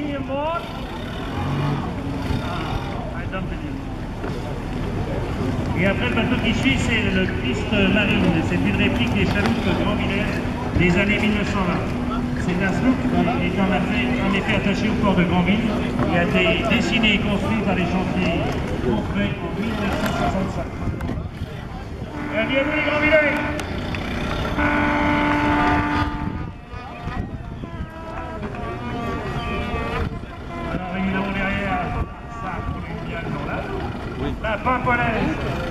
qui est mort. Ah. Et après, le bateau qui suit, c'est le Christ Marine. C'est une réplique des chaloupes de Grand Villers des années 1920. C'est un sloop qui est en effet, attaché au port de Grandville. Il a été dessiné et construit par les chantiers Confray en 1965. Et à bientôt les Oui. La Pampolaise